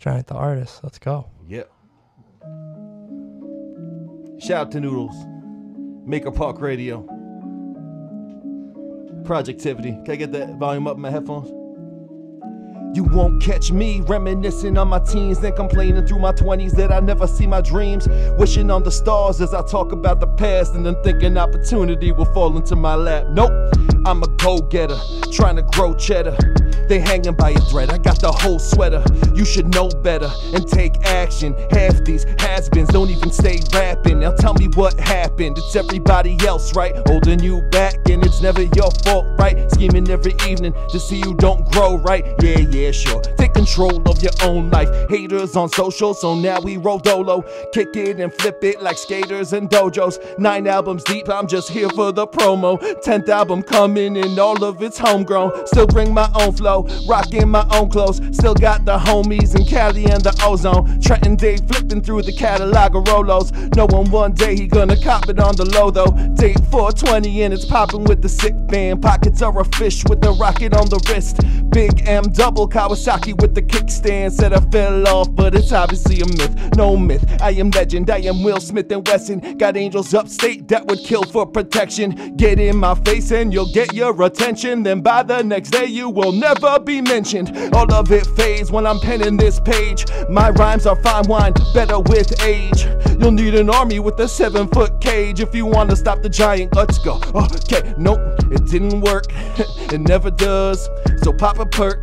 Giant the artist. Let's go. Yep. Shout out to Noodles. Maker Park Radio. Projectivity. Can I get that volume up in my headphones? You won't catch me reminiscing on my teens, then complaining through my 20s that I never see my dreams. Wishing on the stars as I talk about the past, and then thinking opportunity will fall into my lap. Nope, I'm a go getter, trying to grow cheddar. They hanging by a thread, I got the whole sweater. You should know better and take action. Half these has beens don't even stay rapping. Now tell me what happened. It's everybody else, right? Holding you back, and it's never your fault, right? Scheming every evening to see you don't grow, right? Yeah, yeah, sure. Take control of your own life. Haters on social, so now we roll dolo. Kick it and flip it like skaters and dojos. Nine albums deep, I'm just here for the promo. Tenth album coming and all of it's homegrown. Still bring my own flow, rocking my own clothes. Still got the homies in Cali and the ozone. Trenton Dave flipping through the catalog of Rolos. Knowing one day he gonna cop it on the low though. Date 420 and it's popping with the sick band. Pockets are a fish with the rocket on the wrist. Big M double Kawasaki with the kickstand. Said I fell off, but it's obviously a myth. No myth. I am legend. I am Will Smith and Wesson. Got angels upstate that would kill for protection. Get in my face and you'll get your attention. Then by the next day you will never be mentioned. All of it fades when I'm penning this page. My rhymes are fine wine, better with age. You'll need an army with a seven foot cage if you wanna stop the giant. Let's go. Okay, nope, it didn't work. it never does. So pop a perk.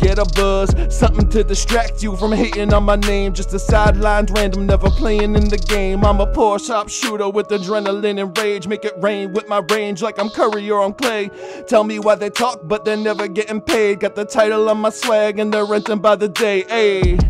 Get a buzz, something to distract you from hating on my name. Just a sidelined random, never playing in the game. I'm a poor sharpshooter with adrenaline and rage. Make it rain with my range like I'm Curry or I'm Clay. Tell me why they talk, but they're never getting paid. Got the title on my swag and they're renting by the day. Ayy.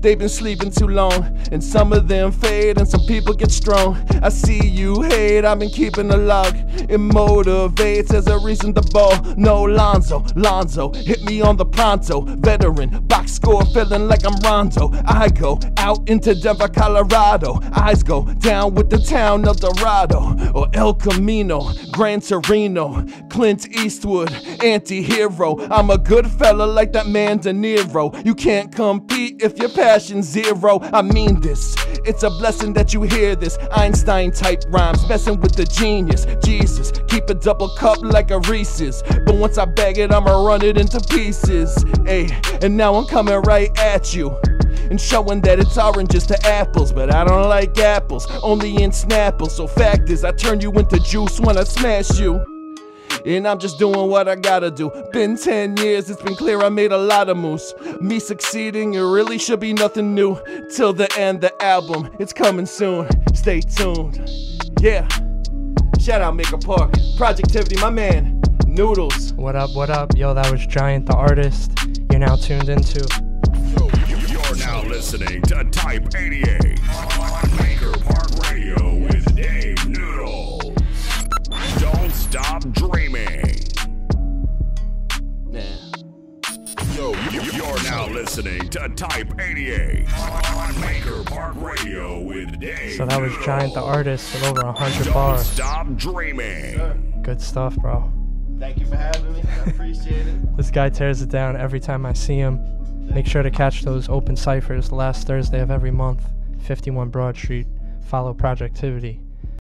They've been sleeping too long, and some of them fade, and some people get strong. I see you hate, I've been keeping a log. It motivates as a reason to ball. No Lonzo, Lonzo, hit me on the pronto. Veteran, box score, feeling like I'm Rondo. I go out into Denver, Colorado. Eyes go down with the town of Dorado, or El Camino, Gran Torino, Clint Eastwood, anti hero. I'm a good fella like that man De Niro. You can't compete if you're passion zero. I mean this. It's a blessing that you hear this. Einstein type rhymes, messing with the genius. Jesus, keep a double cup like a Reese's. But once I bag it, I'ma run it into pieces. Ayy, and now I'm coming right at you. And showing that it's oranges to apples, but I don't like apples, only in Snapple. So fact is, I turn you into juice when I smash you. And I'm just doing what I gotta do. Been 10 years, it's been clear I made a lot of moves. Me succeeding, it really should be nothing new. Till the end, the album, it's coming soon. Stay tuned. Yeah. Shout out Maker Park. Projectivity, my man. Noodles. What up, what up? Yo, that was Giant the artist. You're now tuned into You're now listening to Type 88 on Maker Park Radio with Dave Noodles. Listening to Type 88 on Maker Park Radio with Dave. So that was Giant the artist with over 100 Don't bars. stop dreaming. Good stuff, bro. Thank you for having me. I appreciate it. This guy tears it down every time I see him. Make sure to catch those open ciphers last Thursday of every month, 51 Broad Street. Follow Projectivity.